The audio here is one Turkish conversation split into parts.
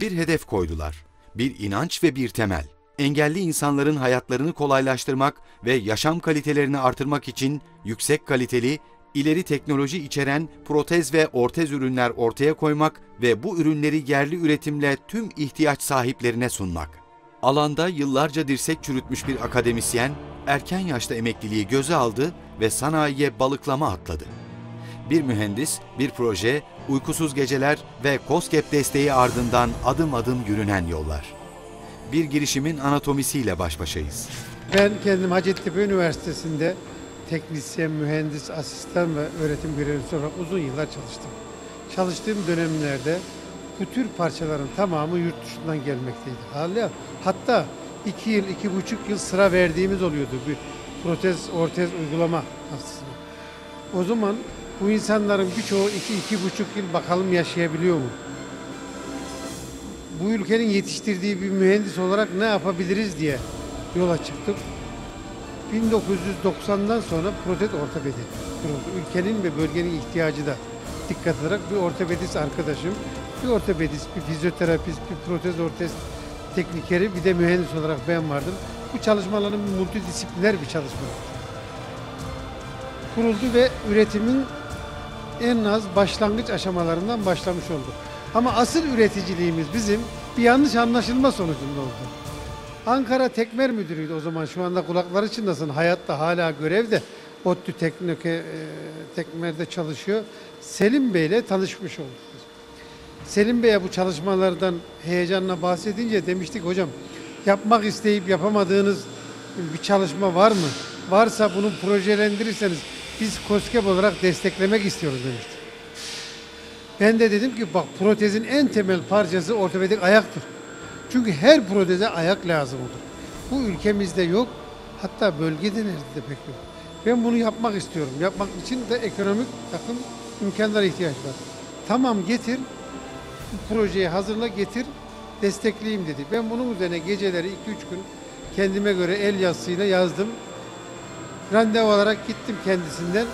Bir hedef koydular. Bir inanç ve bir temel. Engelli insanların hayatlarını kolaylaştırmak ve yaşam kalitelerini artırmak için yüksek kaliteli, ileri teknoloji içeren protez ve ortez ürünler ortaya koymak ve bu ürünleri yerli üretimle tüm ihtiyaç sahiplerine sunmak. Alanda yıllarca dirsek çürütmüş bir akademisyen, erken yaşta emekliliği göze aldı ve sanayiye balıklama atladı. Bir mühendis, bir proje, uykusuz geceler ve COSGAP desteği ardından adım adım yürünen yollar. Bir girişimin anatomisiyle baş başayız. Ben kendim Hacettepe Üniversitesi'nde teknisyen, mühendis, asistan ve öğretim görevlisi olarak uzun yıllar çalıştım. Çalıştığım dönemlerde bu tür parçaların tamamı yurt dışından gelmekteydi. Hala, hatta iki yıl, iki buçuk yıl sıra verdiğimiz oluyordu bir protez, ortez uygulama aslında. O zaman bu insanların birçoğu iki, iki buçuk yıl bakalım yaşayabiliyor mu? Bu ülkenin yetiştirdiği bir mühendis olarak ne yapabiliriz diye yola çıktık. 1990'dan sonra protez ortopedi kuruldu. Ülkenin ve bölgenin ihtiyacı da dikkat ederek bir ortopedist arkadaşım, bir ortopedist, bir fizyoterapist, bir protez ortez teknikeri, bir de mühendis olarak ben vardım. Bu çalışmaların multidisipliner bir çalışma. Kuruldu ve üretimin en az başlangıç aşamalarından başlamış oldu. Ama asıl üreticiliğimiz bizim bir yanlış anlaşılma sonucunda oldu. Ankara Tekmer Müdürü'ydü o zaman şu anda kulakları çınlasın hayatta hala görevde. ODTÜ Teknoke e, Tekmer'de çalışıyor. Selim Bey ile tanışmış olduk. Selim Bey'e bu çalışmalardan heyecanla bahsedince demiştik hocam yapmak isteyip yapamadığınız bir çalışma var mı? Varsa bunu projelendirirseniz biz KOSGEB olarak desteklemek istiyoruz demiştik. Ben de dedim ki bak protezin en temel parçası ortopedik ayaktır. Çünkü her proteze ayak lazım olur. Bu ülkemizde yok. Hatta bölgede nerede pek yok. Ben bunu yapmak istiyorum. Yapmak için de ekonomik takım imkanlara ihtiyaç var. Tamam getir. Bu projeyi hazırla getir. Destekleyeyim dedi. Ben bunun üzerine geceleri 2-3 gün kendime göre el yazısıyla yazdım. Randevu olarak gittim kendisinden.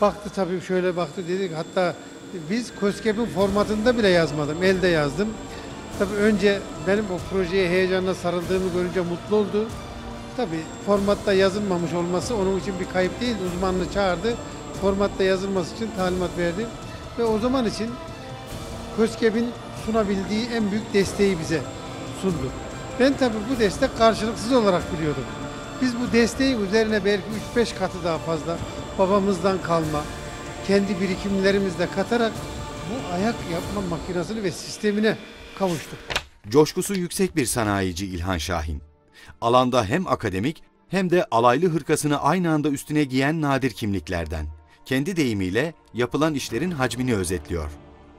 Baktı tabii şöyle baktı dedi. Hatta biz KOSGEB'in formatında bile yazmadım. Elde yazdım. Tabii önce benim o projeye heyecanla sarıldığımı görünce mutlu oldu. Tabii formatta yazılmamış olması onun için bir kayıp değil. Uzmanını çağırdı. Formatta yazılması için talimat verdi. Ve o zaman için KOSGEB'in sunabildiği en büyük desteği bize sundu. Ben tabii bu destek karşılıksız olarak biliyordum. Biz bu desteğin üzerine belki 3-5 katı daha fazla babamızdan kalma, kendi birikimlerimizle katarak bu ayak yapma makinesini ve sistemine kavuştuk. Coşkusu yüksek bir sanayici İlhan Şahin. Alanda hem akademik hem de alaylı hırkasını aynı anda üstüne giyen nadir kimliklerden. Kendi deyimiyle yapılan işlerin hacmini özetliyor.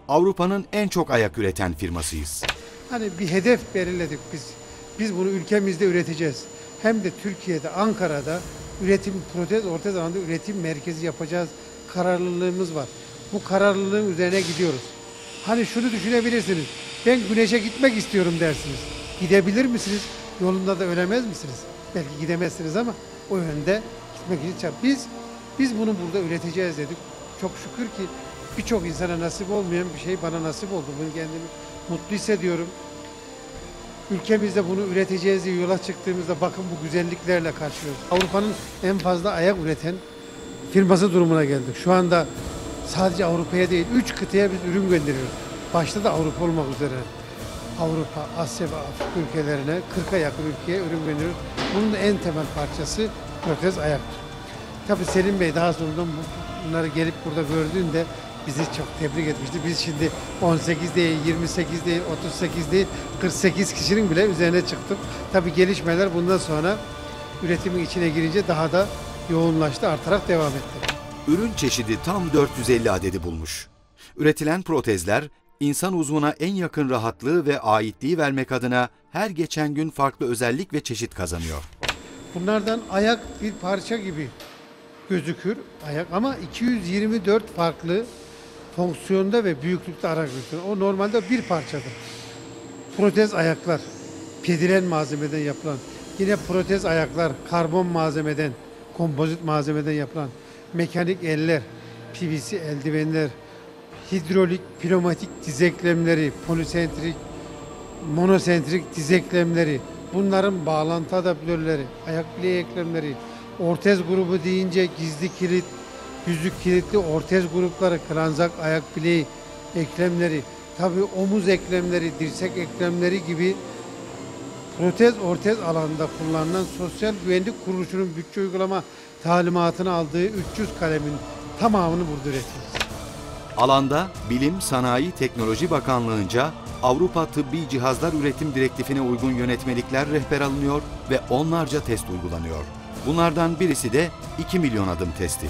Avrupa'nın en çok ayak üreten firmasıyız. Hani bir hedef belirledik biz. Biz bunu ülkemizde üreteceğiz. Hem de Türkiye'de, Ankara'da üretim, protez, ortez alanda üretim merkezi yapacağız. Kararlılığımız var. Bu kararlılığın üzerine gidiyoruz. Hani şunu düşünebilirsiniz. Ben güneşe gitmek istiyorum dersiniz. Gidebilir misiniz? Yolunda da ölemez misiniz? Belki gidemezsiniz ama o yönde gitmek için Biz biz bunu burada üreteceğiz dedik. Çok şükür ki birçok insana nasip olmayan bir şey bana nasip oldu. Bunu kendimi mutlu hissediyorum. Ülkemizde bunu üreteceğiz diye yola çıktığımızda bakın bu güzelliklerle karşılıyoruz. Avrupa'nın en fazla ayak üreten firması durumuna geldik. Şu anda sadece Avrupa'ya değil, üç kıtaya biz ürün gönderiyoruz. Başta da Avrupa olmak üzere. Avrupa, Asya ve Afrika ülkelerine 40'a yakın ülkeye ürün gönderiyoruz. Bunun en temel parçası protez ayaktır. Tabii Selim Bey daha sonradan bu- bunları gelip burada gördüğünde bizi çok tebrik etmişti. Biz şimdi 18 değil, 28 değil, 38 değil, 48 kişinin bile üzerine çıktık. Tabii gelişmeler bundan sonra üretimin içine girince daha da yoğunlaştı, artarak devam etti. Ürün çeşidi tam 450 adedi bulmuş. Üretilen protezler insan uzvuna en yakın rahatlığı ve aitliği vermek adına her geçen gün farklı özellik ve çeşit kazanıyor. Bunlardan ayak bir parça gibi gözükür ayak ama 224 farklı fonksiyonda ve büyüklükte ara. O normalde bir parçadır. Protez ayaklar, pedilen malzemeden yapılan, yine protez ayaklar, karbon malzemeden, kompozit malzemeden yapılan, mekanik eller, PVC eldivenler, hidrolik, pneumatik diz eklemleri, polisentrik monosentrik diz eklemleri, bunların bağlantı adaptörleri, ayak bileği eklemleri, ortez grubu deyince gizli kilit, yüzük kilitli ortez grupları, kranzak ayak bileği eklemleri, tabi omuz eklemleri, dirsek eklemleri gibi protez ortez alanında kullanılan Sosyal Güvenlik Kuruluşu'nun bütçe uygulama talimatını aldığı 300 kalemin tamamını burada üretiyoruz. Alanda Bilim, Sanayi, Teknoloji Bakanlığı'nca Avrupa Tıbbi Cihazlar Üretim Direktifine uygun yönetmelikler rehber alınıyor ve onlarca test uygulanıyor. Bunlardan birisi de 2 milyon adım testi.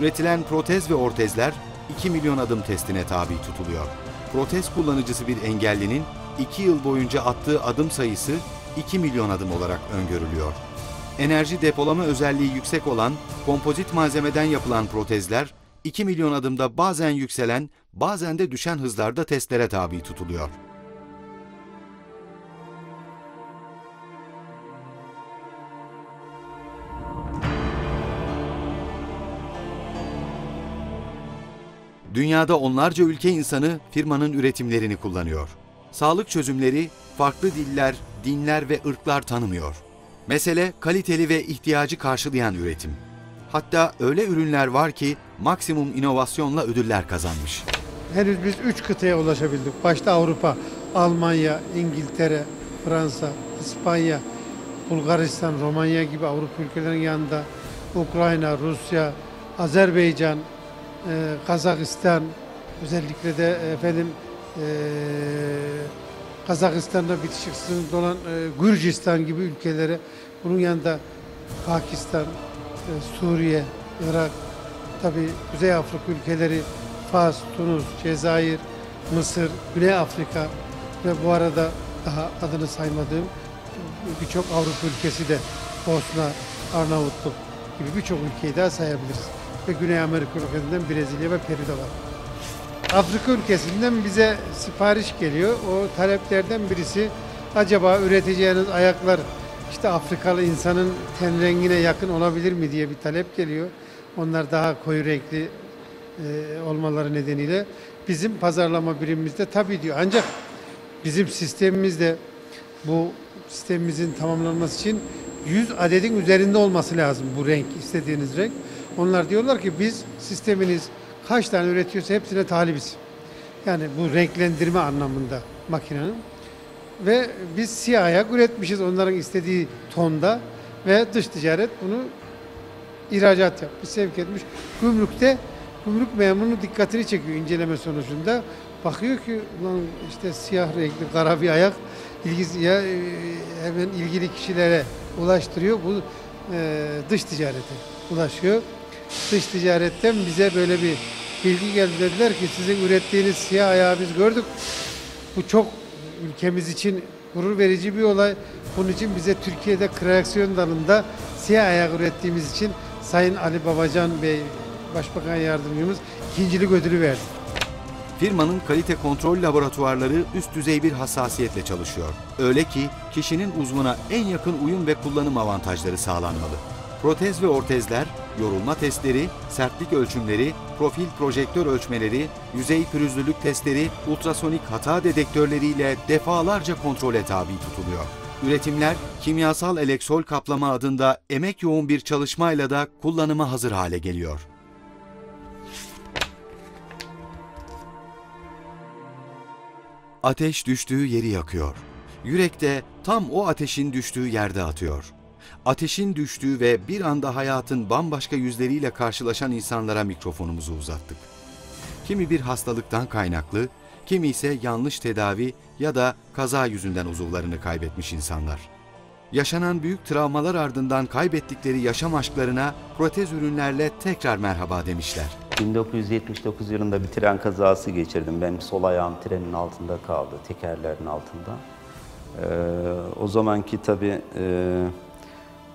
Üretilen protez ve ortezler 2 milyon adım testine tabi tutuluyor. Protez kullanıcısı bir engellinin 2 yıl boyunca attığı adım sayısı 2 milyon adım olarak öngörülüyor. Enerji depolama özelliği yüksek olan kompozit malzemeden yapılan protezler 2 milyon adımda bazen yükselen, bazen de düşen hızlarda testlere tabi tutuluyor. Dünyada onlarca ülke insanı firmanın üretimlerini kullanıyor. Sağlık çözümleri farklı diller, dinler ve ırklar tanımıyor. Mesele kaliteli ve ihtiyacı karşılayan üretim. Hatta öyle ürünler var ki maksimum inovasyonla ödüller kazanmış. Henüz biz 3 kıtaya ulaşabildik. Başta Avrupa, Almanya, İngiltere, Fransa, İspanya, Bulgaristan, Romanya gibi Avrupa ülkelerinin yanında Ukrayna, Rusya, Azerbaycan, e, Kazakistan, özellikle de e, efendim e, Kazakistan'da bitişik sınırında olan e, Gürcistan gibi ülkelere, bunun yanında Pakistan, e, Suriye, Irak, tabi Kuzey Afrika ülkeleri, Fas, Tunus, Cezayir, Mısır, Güney Afrika ve bu arada daha adını saymadığım birçok Avrupa ülkesi de Bosna, Arnavutluk gibi birçok ülkeyi daha sayabiliriz. Ve Güney Amerika ülkelerinden Brezilya ve Peru da var. Afrika ülkesinden bize sipariş geliyor. O taleplerden birisi acaba üreteceğiniz ayaklar işte Afrikalı insanın ten rengine yakın olabilir mi diye bir talep geliyor. Onlar daha koyu renkli e, olmaları nedeniyle bizim pazarlama birimimizde tabii diyor. Ancak bizim sistemimizde bu sistemimizin tamamlanması için 100 adedin üzerinde olması lazım bu renk, istediğiniz renk. Onlar diyorlar ki biz sisteminiz kaç tane üretiyorsa hepsine talibiz. Yani bu renklendirme anlamında makinenin. Ve biz siyah ayak üretmişiz onların istediği tonda ve dış ticaret bunu ihracat yapmış, sevk etmiş. Gümrükte gümrük memuru dikkatini çekiyor inceleme sonucunda. Bakıyor ki lan işte siyah renkli kara bir ayak ilgisi ya e, hemen ilgili kişilere ulaştırıyor. Bu e, dış ticarete ulaşıyor. Dış ticaretten bize böyle bir bilgi geldi dediler ki sizin ürettiğiniz siyah ayağı biz gördük. Bu çok ülkemiz için gurur verici bir olay. Bunun için bize Türkiye'de kreasyon dalında siyah ayak ürettiğimiz için Sayın Ali Babacan Bey Başbakan Yardımcımız ikincilik ödülü verdi. Firmanın kalite kontrol laboratuvarları üst düzey bir hassasiyetle çalışıyor. Öyle ki kişinin uzvuna en yakın uyum ve kullanım avantajları sağlanmalı. Protez ve ortezler, yorulma testleri, sertlik ölçümleri, profil projektör ölçmeleri, yüzey pürüzlülük testleri, ultrasonik hata dedektörleriyle defalarca kontrole tabi tutuluyor. Üretimler, kimyasal eleksol kaplama adında emek yoğun bir çalışmayla da kullanıma hazır hale geliyor. Ateş düştüğü yeri yakıyor. Yürek de tam o ateşin düştüğü yerde atıyor. Ateşin düştüğü ve bir anda hayatın bambaşka yüzleriyle karşılaşan insanlara mikrofonumuzu uzattık. Kimi bir hastalıktan kaynaklı, kimi ise yanlış tedavi ya da kaza yüzünden uzuvlarını kaybetmiş insanlar. Yaşanan büyük travmalar ardından kaybettikleri yaşam aşklarına protez ürünlerle tekrar merhaba demişler. 1979 yılında bir tren kazası geçirdim. Benim sol ayağım trenin altında kaldı, tekerlerin altında. Ee, o zamanki tabii e,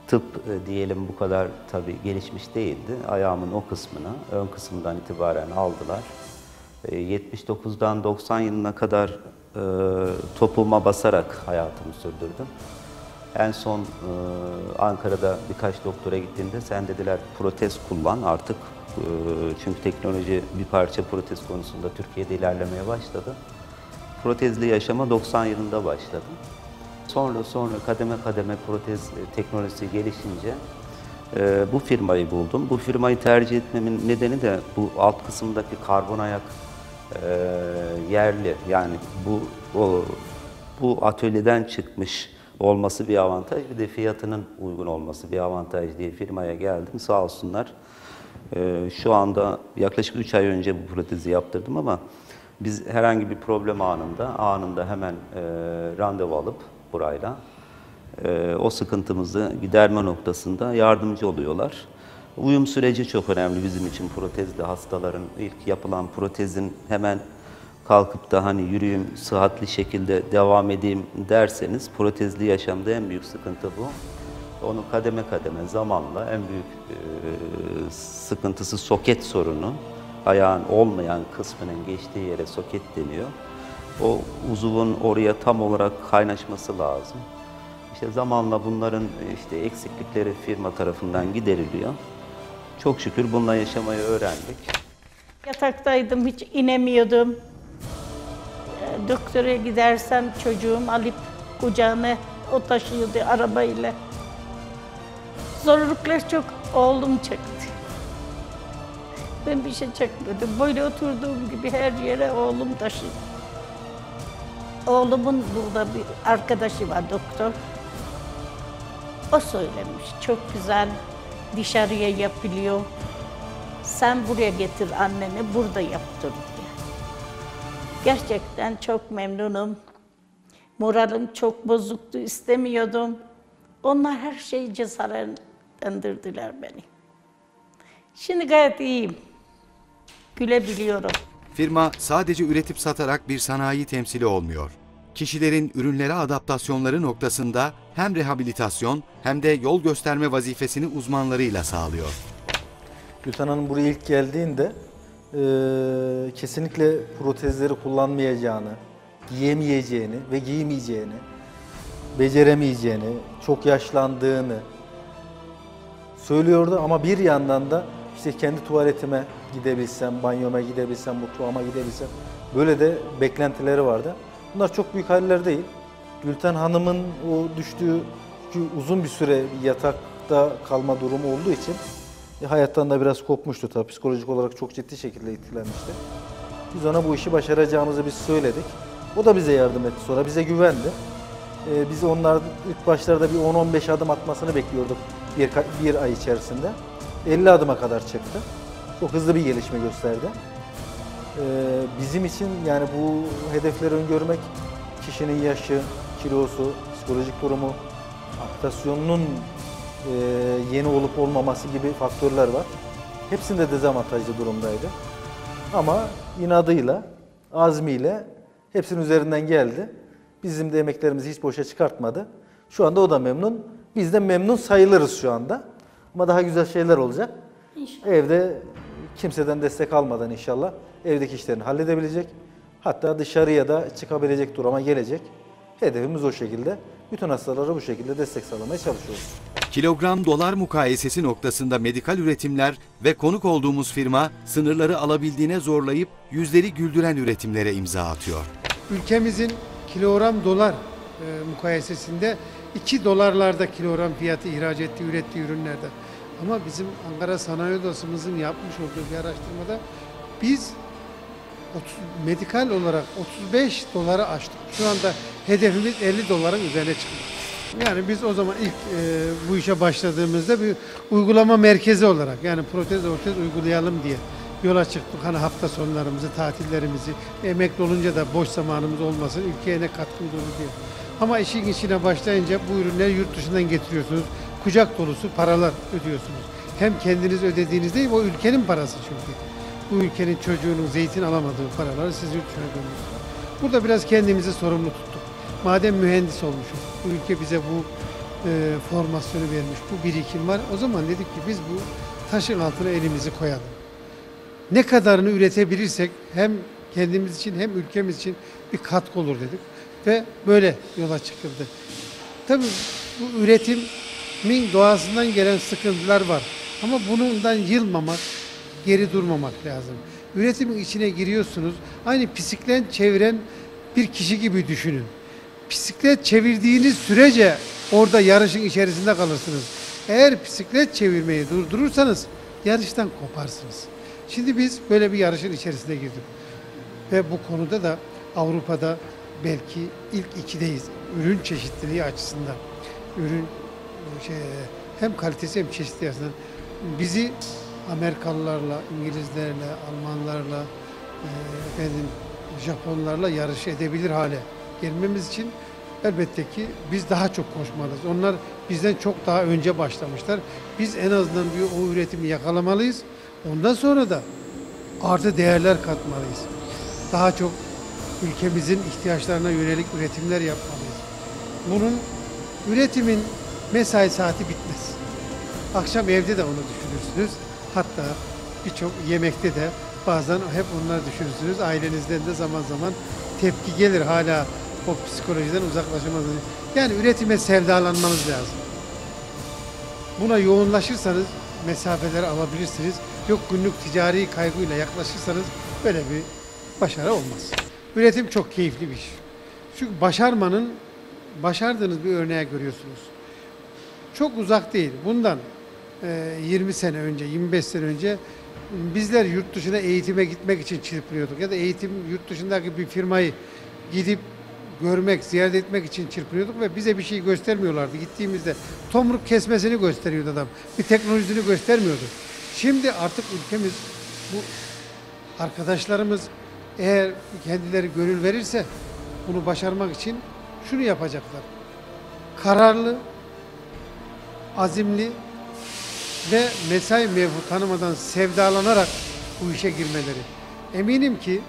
tıp e, diyelim bu kadar tabii gelişmiş değildi. Ayağımın o kısmını ön kısmından itibaren aldılar. E, 79'dan 90 yılına kadar e, topuma basarak hayatımı sürdürdüm. En son e, Ankara'da birkaç doktora gittiğinde sen dediler protez kullan artık çünkü teknoloji bir parça protez konusunda Türkiye'de ilerlemeye başladı. protezli yaşama 90 yılında başladım. Sonra sonra kademe kademe protez e, teknolojisi gelişince e, bu firmayı buldum. Bu firmayı tercih etmemin nedeni de bu alt kısımdaki karbon ayak e, yerli. Yani bu o, bu atölyeden çıkmış olması bir avantaj. Bir de fiyatının uygun olması bir avantaj diye firmaya geldim. Sağ olsunlar. E, şu anda yaklaşık 3 ay önce bu protezi yaptırdım ama biz herhangi bir problem anında anında hemen e, randevu alıp burayla e, o sıkıntımızı giderme noktasında yardımcı oluyorlar. Uyum süreci çok önemli bizim için protezli hastaların ilk yapılan protezin hemen kalkıp da hani yürüyeyim sıhhatli şekilde devam edeyim derseniz protezli yaşamda en büyük sıkıntı bu. Onu kademe kademe zamanla en büyük e, sıkıntısı soket sorunu. Ayağın olmayan kısmının geçtiği yere soket deniyor. O uzuvun oraya tam olarak kaynaşması lazım. İşte zamanla bunların işte eksiklikleri firma tarafından gideriliyor. Çok şükür bununla yaşamayı öğrendik. Yataktaydım, hiç inemiyordum. Ee, Doktora gidersem çocuğum alıp kucağına o taşıyordu arabayla. Zorluklar çok oğlum çekti. Ben bir şey çekmedim. Böyle oturduğum gibi her yere oğlum taşıdı. Oğlumun burada bir arkadaşı var doktor. O söylemiş. Çok güzel dışarıya yapılıyor. Sen buraya getir anneni, burada yaptır diye. Gerçekten çok memnunum. Moralim çok bozuktu, istemiyordum. Onlar her şeyi cesaretlendirdiler beni. Şimdi gayet iyiyim. Gülebiliyorum. Firma sadece üretip satarak bir sanayi temsili olmuyor. Kişilerin ürünlere adaptasyonları noktasında hem rehabilitasyon hem de yol gösterme vazifesini uzmanlarıyla sağlıyor. Gülten Hanım buraya ilk geldiğinde eee, kesinlikle protezleri kullanmayacağını, giyemeyeceğini ve giymeyeceğini, beceremeyeceğini, çok yaşlandığını söylüyordu ama bir yandan da işte kendi tuvaletime gidebilsem, banyoma gidebilsem, mutfağıma gidebilsem böyle de beklentileri vardı. Bunlar çok büyük haller değil. Gülten Hanım'ın o düştüğü uzun bir süre yatakta kalma durumu olduğu için e, hayattan da biraz kopmuştu tabii. Psikolojik olarak çok ciddi şekilde etkilenmişti. Biz ona bu işi başaracağımızı biz söyledik. O da bize yardım etti sonra, bize güvendi. Ee, biz onlar ilk başlarda bir 10-15 adım atmasını bekliyorduk bir, bir ay içerisinde. 50 adıma kadar çıktı. Çok hızlı bir gelişme gösterdi. Ee, bizim için yani bu hedefleri öngörmek kişinin yaşı, kilosu, psikolojik durumu, adaptasyonunun e, yeni olup olmaması gibi faktörler var. Hepsinde dezavantajlı durumdaydı. Ama inadıyla, azmiyle hepsinin üzerinden geldi. Bizim de emeklerimizi hiç boşa çıkartmadı. Şu anda o da memnun. Biz de memnun sayılırız şu anda. Ama daha güzel şeyler olacak. Evde kimseden destek almadan inşallah evdeki işlerini halledebilecek. Hatta dışarıya da çıkabilecek duruma gelecek. Hedefimiz o şekilde. Bütün hastalara bu şekilde destek sağlamaya çalışıyoruz. Kilogram dolar mukayesesi noktasında medikal üretimler ve konuk olduğumuz firma sınırları alabildiğine zorlayıp yüzleri güldüren üretimlere imza atıyor. Ülkemizin kilogram dolar e, mukayesesinde 2 dolarlarda kilogram fiyatı ihraç ettiği, ürettiği ürünlerde. Ama bizim Ankara Sanayi Odası'mızın yapmış olduğu bir araştırmada biz 30, medikal olarak 35 dolara aştık. Şu anda hedefimiz 50 doların üzerine çıkıyor. Yani biz o zaman ilk e, bu işe başladığımızda bir uygulama merkezi olarak yani protez ortez uygulayalım diye yola çıktık. Hani hafta sonlarımızı, tatillerimizi, emekli olunca da boş zamanımız olmasın, ülkeye ne katkımız olur diye. Ama işin içine başlayınca bu ürünleri yurt dışından getiriyorsunuz. Kucak dolusu paralar ödüyorsunuz. Hem kendiniz ödediğiniz değil, o ülkenin parası çünkü. Bu ülkenin çocuğunun zeytin alamadığı paraları siz yurt gönderiyorsunuz. Burada biraz kendimizi sorumlu tuttuk. Madem mühendis olmuşuz, bu ülke bize bu e, formasyonu vermiş, bu birikim var. O zaman dedik ki biz bu taşın altına elimizi koyalım ne kadarını üretebilirsek hem kendimiz için hem ülkemiz için bir katkı olur dedik. Ve böyle yola çıkıldı. Tabii bu üretimin doğasından gelen sıkıntılar var. Ama bundan yılmamak, geri durmamak lazım. Üretimin içine giriyorsunuz. Aynı pisiklen çeviren bir kişi gibi düşünün. Bisiklet çevirdiğiniz sürece orada yarışın içerisinde kalırsınız. Eğer bisiklet çevirmeyi durdurursanız yarıştan koparsınız. Şimdi biz böyle bir yarışın içerisine girdik. Ve bu konuda da Avrupa'da belki ilk ikideyiz. Ürün çeşitliliği açısından. Ürün şey, hem kalitesi hem çeşitliliği açısından. Bizi Amerikalılarla, İngilizlerle, Almanlarla, e, efendim Japonlarla yarış edebilir hale gelmemiz için elbette ki biz daha çok koşmalıyız. Onlar bizden çok daha önce başlamışlar. Biz en azından bir o üretimi yakalamalıyız. Ondan sonra da artı değerler katmalıyız. Daha çok ülkemizin ihtiyaçlarına yönelik üretimler yapmalıyız. Bunun üretimin mesai saati bitmez. Akşam evde de onu düşünürsünüz. Hatta birçok yemekte de bazen hep onları düşünürsünüz. Ailenizden de zaman zaman tepki gelir hala o psikolojiden uzaklaşamadınız. Yani üretime sevdalanmanız lazım. Buna yoğunlaşırsanız mesafeleri alabilirsiniz. Yok günlük ticari kaygıyla yaklaşırsanız böyle bir başarı olmaz. Üretim çok keyifli bir iş. Çünkü başarmanın başardığınız bir örneği görüyorsunuz. Çok uzak değil. Bundan e, 20 sene önce, 25 sene önce bizler yurt dışına eğitime gitmek için çırpınıyorduk. Ya da eğitim yurt dışındaki bir firmayı gidip görmek, ziyaret etmek için çırpınıyorduk ve bize bir şey göstermiyorlardı. Gittiğimizde tomruk kesmesini gösteriyordu adam. Bir teknolojisini göstermiyordu. Şimdi artık ülkemiz bu arkadaşlarımız eğer kendileri gönül verirse bunu başarmak için şunu yapacaklar. Kararlı, azimli ve mesai mevhu tanımadan sevdalanarak bu işe girmeleri. Eminim ki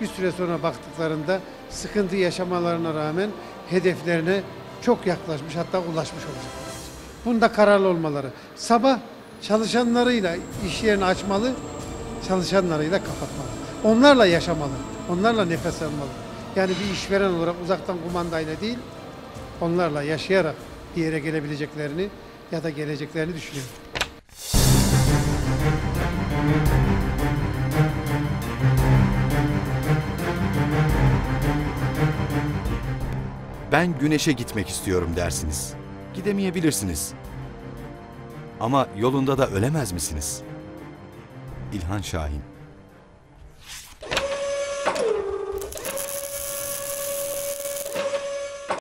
bir süre sonra baktıklarında sıkıntı yaşamalarına rağmen hedeflerine çok yaklaşmış hatta ulaşmış olacaklar. Bunda kararlı olmaları. Sabah çalışanlarıyla iş yerini açmalı, çalışanlarıyla kapatmalı. Onlarla yaşamalı, onlarla nefes almalı. Yani bir işveren olarak uzaktan kumandayla değil, onlarla yaşayarak bir yere gelebileceklerini ya da geleceklerini düşünüyorum. Ben güneşe gitmek istiyorum dersiniz. Gidemeyebilirsiniz. Ama yolunda da ölemez misiniz? İlhan Şahin